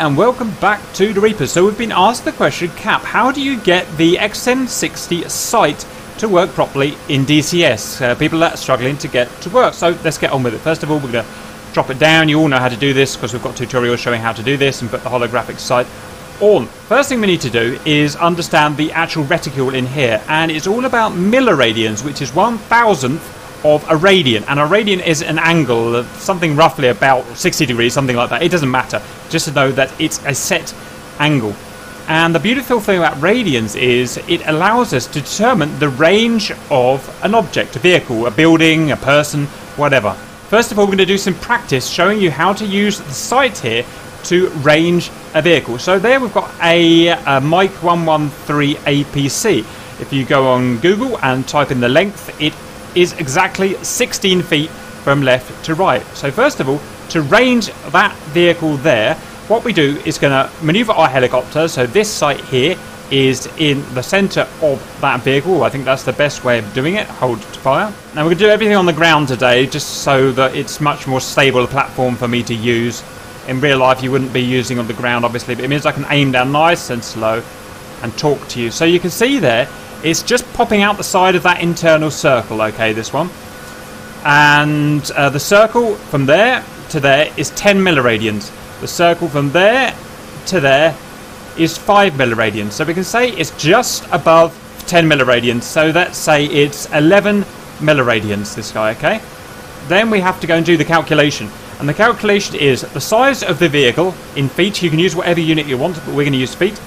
and welcome back to the Reapers. So we've been asked the question, Cap, how do you get the XM60 sight to work properly in DCS? Uh, people that are struggling to get to work. So let's get on with it. First of all, we're going to drop it down. You all know how to do this because we've got tutorials showing how to do this and put the holographic sight on. First thing we need to do is understand the actual reticule in here. And it's all about milliradians, which is one thousandth of a radian. And a radian is an angle of something roughly about 60 degrees, something like that. It doesn't matter. Just to know that it's a set angle. And the beautiful thing about radians is it allows us to determine the range of an object, a vehicle, a building, a person, whatever. First of all, we're going to do some practice showing you how to use the sight here to range a vehicle. So there we've got a, a Mike 113 APC. If you go on Google and type in the length, it is exactly 16 feet from left to right. So first of all, to range that vehicle there, what we do is going to maneuver our helicopter. So this sight here is in the center of that vehicle. I think that's the best way of doing it. Hold to fire. Now we're going to do everything on the ground today just so that it's much more stable platform for me to use. In real life you wouldn't be using on the ground obviously, but it means I can aim down nice and slow and talk to you. So you can see there it's just popping out the side of that internal circle, okay, this one. And uh, the circle from there to there is 10 milliradians. The circle from there to there is 5 milliradians. So we can say it's just above 10 milliradians. So let's say it's 11 milliradians, this guy, okay? Then we have to go and do the calculation. And the calculation is the size of the vehicle in feet. You can use whatever unit you want, but we're going to use feet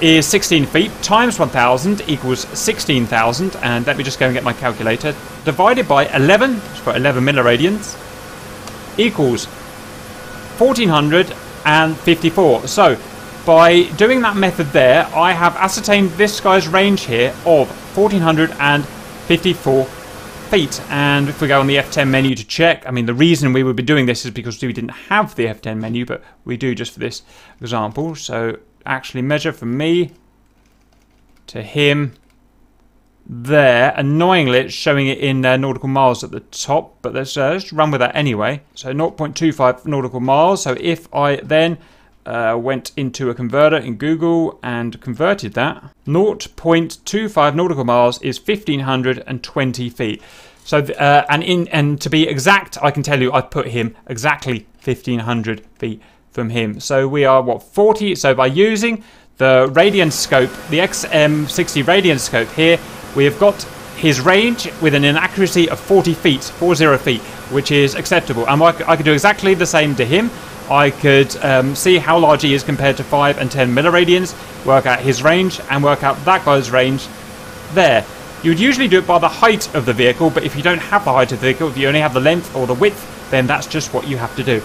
is 16 feet times 1000 equals 16,000 and let me just go and get my calculator. Divided by 11 for 11 milliradians equals 1454 so by doing that method there I have ascertained this guy's range here of 1454 feet. And if we go on the F10 menu to check I mean the reason we would be doing this is because we didn't have the F10 menu but we do just for this example. So actually measure from me to him there. Annoyingly, it's showing it in uh, nautical miles at the top, but let's, uh, let's run with that anyway. So 0.25 nautical miles. So if I then uh, went into a converter in Google and converted that, 0.25 nautical miles is 1520 feet. So, uh, and in and to be exact, I can tell you I put him exactly 1500 feet from him. So we are, what, 40? So by using the radian scope, the XM60 radian scope here, we have got his range with an inaccuracy of 40 feet, 40 feet, which is acceptable. And I could do exactly the same to him. I could um, see how large he is compared to 5 and 10 milliradians, work out his range, and work out that guy's range there. You would usually do it by the height of the vehicle, but if you don't have the height of the vehicle, if you only have the length or the width, then that's just what you have to do.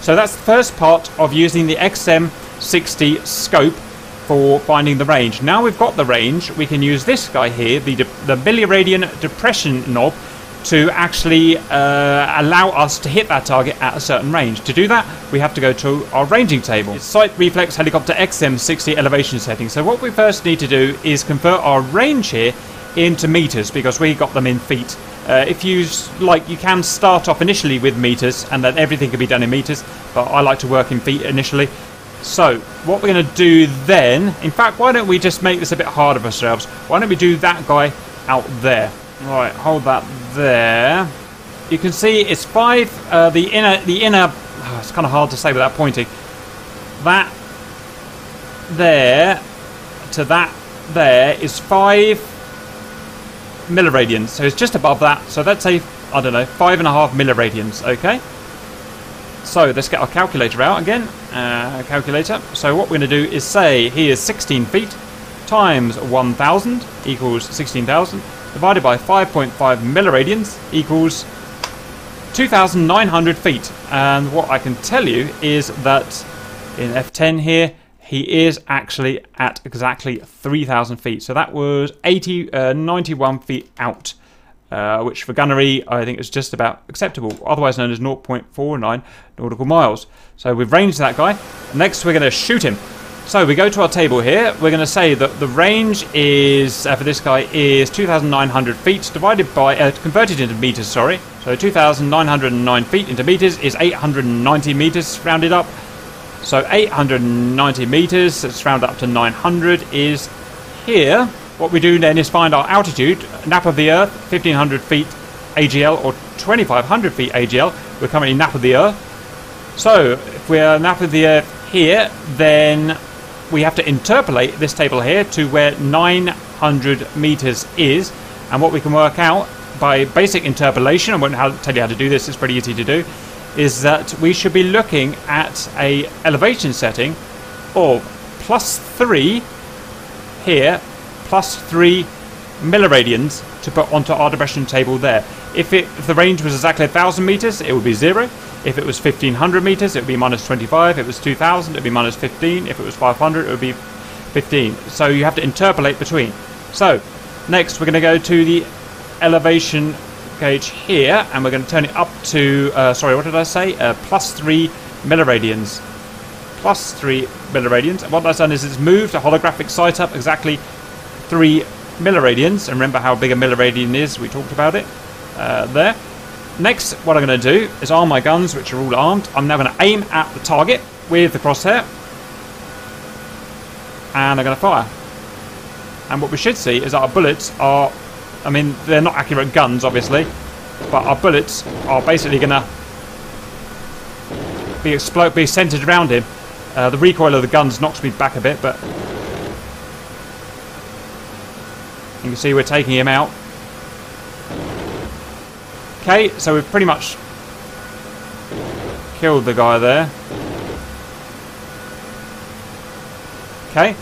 So that's the first part of using the XM60 scope for finding the range. Now we've got the range, we can use this guy here, the, the milliradian depression knob, to actually uh, allow us to hit that target at a certain range. To do that, we have to go to our ranging table. It's Sight Reflex Helicopter XM60 elevation setting. So what we first need to do is convert our range here into meters because we got them in feet. Uh, if you like, you can start off initially with meters, and then everything can be done in meters. But I like to work in feet initially. So what we're going to do then? In fact, why don't we just make this a bit harder for ourselves? Why don't we do that guy out there? Right, hold that there. You can see it's five. Uh, the inner, the inner. Oh, it's kind of hard to say without pointing. That there to that there is five milliradians. So it's just above that. So let's say, I don't know, five and a half milliradians, okay? So let's get our calculator out again. Uh, calculator. So what we're going to do is say he is 16 feet times 1,000 equals 16,000 divided by 5.5 milliradians equals 2,900 feet. And what I can tell you is that in F10 here, he is actually at exactly 3,000 feet. So that was 80, uh, 91 feet out, uh, which for gunnery I think is just about acceptable, otherwise known as 0.49 nautical miles. So we've ranged that guy. Next we're going to shoot him. So we go to our table here. We're going to say that the range is uh, for this guy is 2,900 feet divided by uh, converted into meters. Sorry, so 2,909 feet into meters is 890 meters rounded up. So 890 meters, let's round up to 900, is here. What we do then is find our altitude, nap of the Earth, 1500 feet AGL or 2500 feet AGL. We're currently nap of the Earth. So if we're nap of the Earth here, then we have to interpolate this table here to where 900 meters is. And what we can work out by basic interpolation, I won't tell you how to do this, it's pretty easy to do, is that we should be looking at a elevation setting of plus 3 here, plus 3 milliradians to put onto our depression table there. If, it, if the range was exactly 1,000 meters, it would be 0. If it was 1,500 meters, it would be minus 25. If it was 2,000, it would be minus 15. If it was 500, it would be 15. So you have to interpolate between. So, next we're going to go to the elevation gauge here, and we're going to turn it up to, uh, sorry, what did I say? Uh, plus 3 milliradians. Plus 3 milliradians. And what that's done is it's moved a holographic sight up exactly 3 milliradians. And remember how big a milliradian is, we talked about it uh, there. Next, what I'm going to do is arm my guns, which are all armed. I'm now going to aim at the target with the crosshair. And I'm going to fire. And what we should see is our bullets are I mean, they're not accurate guns, obviously, but our bullets are basically going to be explode, be centered around him. Uh, the recoil of the guns knocks me back a bit, but you can see we're taking him out. Okay, so we've pretty much killed the guy there. Okay,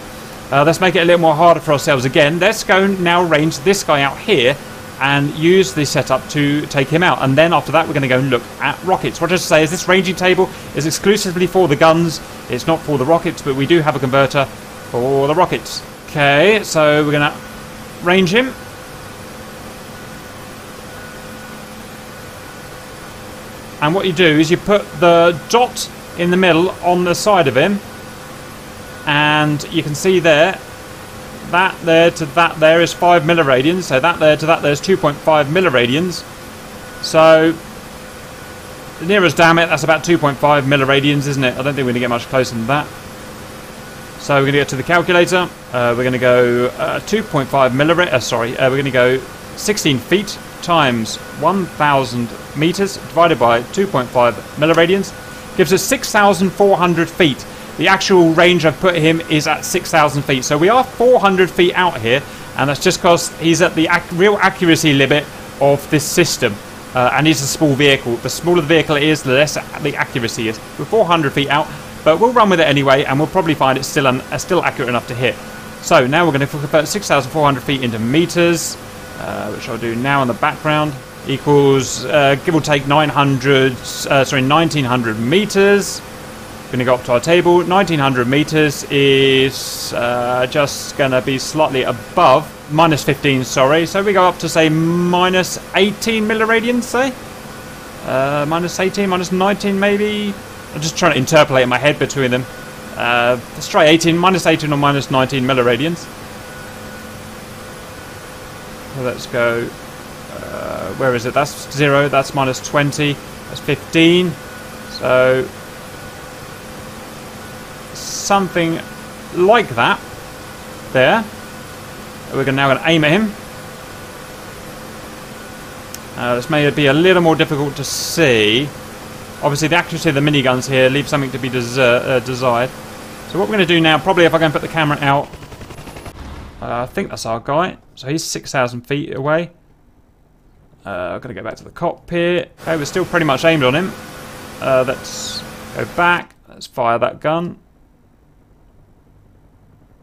uh, let's make it a little more harder for ourselves again. Let's go now range this guy out here and use the setup to take him out. And then after that, we're going to go and look at rockets. What I just say is this ranging table is exclusively for the guns. It's not for the rockets, but we do have a converter for the rockets. Okay, so we're going to range him. And what you do is you put the dot in the middle on the side of him and you can see there that there to that there is 5 milliradians so that there to that there's 2.5 milliradians so near as damn it that's about 2.5 milliradians isn't it? I don't think we're going to get much closer than that. So we're going to get to the calculator. Uh, we're going to go uh, 2.5 millirad uh, sorry uh, we're going to go 16 feet times 1000 meters divided by 2.5 milliradians gives us 6400 feet the actual range I've put him is at 6,000 feet. So we are 400 feet out here, and that's just because he's at the ac real accuracy limit of this system. Uh, and he's a small vehicle. The smaller the vehicle is, the less the accuracy is. We're 400 feet out, but we'll run with it anyway, and we'll probably find it's still, uh, still accurate enough to hit. So now we're going to convert 6,400 feet into meters, uh, which I'll do now in the background. Equals, uh, give or take 900, uh, sorry, 1900 meters. Going to go up to our table. 1900 meters is uh, just going to be slightly above. Minus 15, sorry. So we go up to, say, minus 18 milliradians, say? Uh, minus 18, minus 19, maybe? I'm just trying to interpolate in my head between them. Uh, let's try 18, minus 18 or minus 19 milliradians. Let's go. Uh, where is it? That's 0, that's minus 20, that's 15. So something like that there. We're now going to aim at him. Uh, this may be a little more difficult to see. Obviously, the accuracy of the miniguns here leaves something to be uh, desired. So what we're going to do now, probably if I and put the camera out, uh, I think that's our guy. So he's 6,000 feet away. Uh, I've got to go back to the cockpit. Okay, we're still pretty much aimed on him. Uh, let's go back. Let's fire that gun.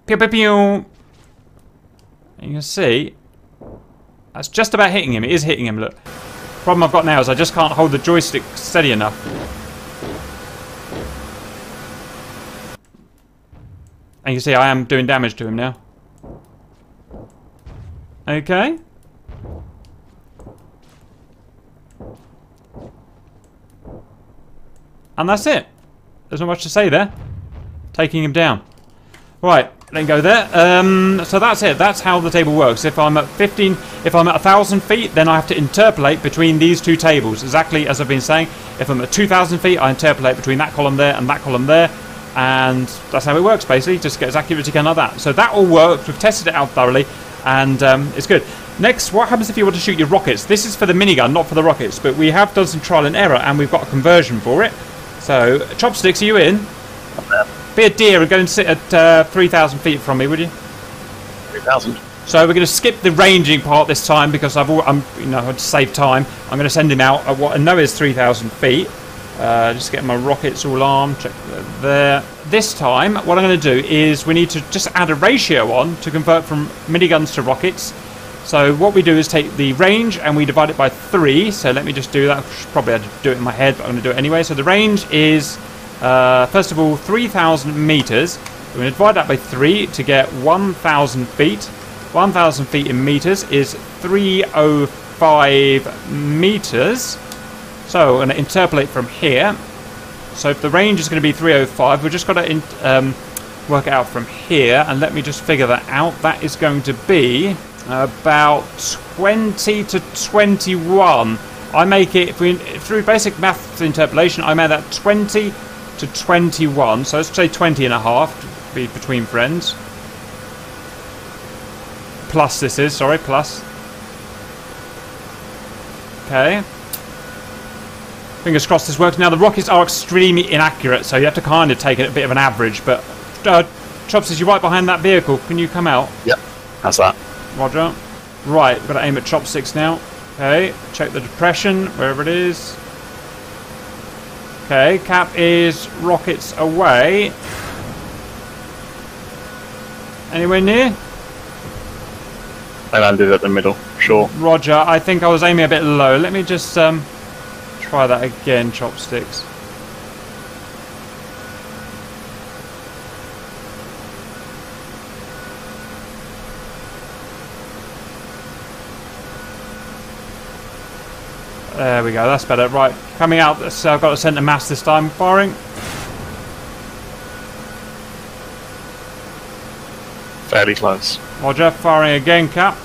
Pew pew pew. You can see that's just about hitting him. It is hitting him. Look. Problem I've got now is I just can't hold the joystick steady enough. And you see I am doing damage to him now. Okay. And that's it. There's not much to say there. Taking him down. Right, then go there. Um, so that's it. That's how the table works. If I'm at 15, if I'm at 1,000 feet, then I have to interpolate between these two tables. Exactly as I've been saying. If I'm at 2,000 feet, I interpolate between that column there and that column there. and that's how it works basically. Just get as accurate as you can like that. So that all works. We've tested it out thoroughly, and um, it's good. Next, what happens if you want to shoot your rockets? This is for the minigun, not for the rockets, but we have done some trial and error, and we've got a conversion for it. So, chopsticks, are you in? Be a deer and go and sit at uh, 3,000 feet from me, would you? 3,000. So we're going to skip the ranging part this time because I've, al- I'm, you know, to save time. I'm going to send him out at what I know is 3,000 feet. Uh, just get my rockets all armed. Check there. This time, what I'm going to do is we need to just add a ratio on to convert from miniguns to rockets. So what we do is take the range and we divide it by three. So let me just do that. I should probably to do it in my head, but I'm going to do it anyway. So the range is, uh, first of all, 3,000 meters. We're going to divide that by three to get 1,000 feet. 1,000 feet in meters is 305 meters. So I'm going to interpolate from here. So if the range is going to be 305, we've just got to um, work it out from here. And let me just figure that out. That is going to be about 20 to 21. I make it, if we, through basic math interpolation, I made that 20 to 21. So let's say 20 and a half to be between friends. Plus this is, sorry, plus. Okay. Fingers crossed this works. Now the rockets are extremely inaccurate, so you have to kind of take it a bit of an average. But uh, Chops, is you right behind that vehicle? Can you come out? Yep. How's that? Roger. Right, we've got to aim at chopsticks now. Okay, check the depression, wherever it is. Okay, cap is rockets away. Anywhere near? They landed at the middle. Sure. Roger, I think I was aiming a bit low. Let me just um, try that again, chopsticks. There we go, that's better. Right, coming out, so I've got to center mass this time. Firing. Fairly close. Roger, firing again, Cap.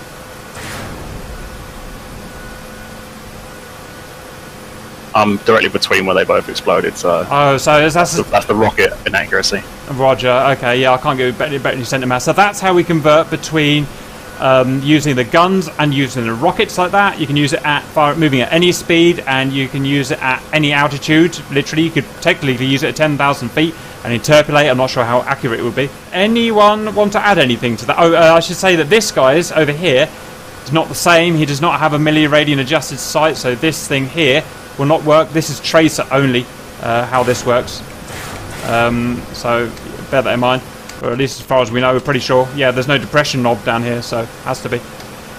I'm directly between where they both exploded, so Oh, so that's, that's that's the rocket inaccuracy. Roger. Okay, yeah, I can't go better, better center mass. So that's how we convert between um, using the guns and using the rockets like that. You can use it at moving at any speed, and you can use it at any altitude. Literally, you could technically use it at 10,000 feet and interpolate. I'm not sure how accurate it would be. Anyone want to add anything to that? Oh, uh, I should say that this guy's over here is not the same. He does not have a milliradian adjusted sight, so this thing here will not work. This is tracer only. Uh, how this works. Um, so bear that in mind. Or at least as far as we know, we're pretty sure. Yeah, there's no depression knob down here, so has to be.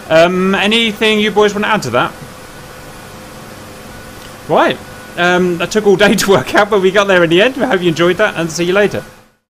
Um, anything you boys want to add to that? Right. Um, that took all day to work out, but we got there in the end. I hope you enjoyed that, and see you later.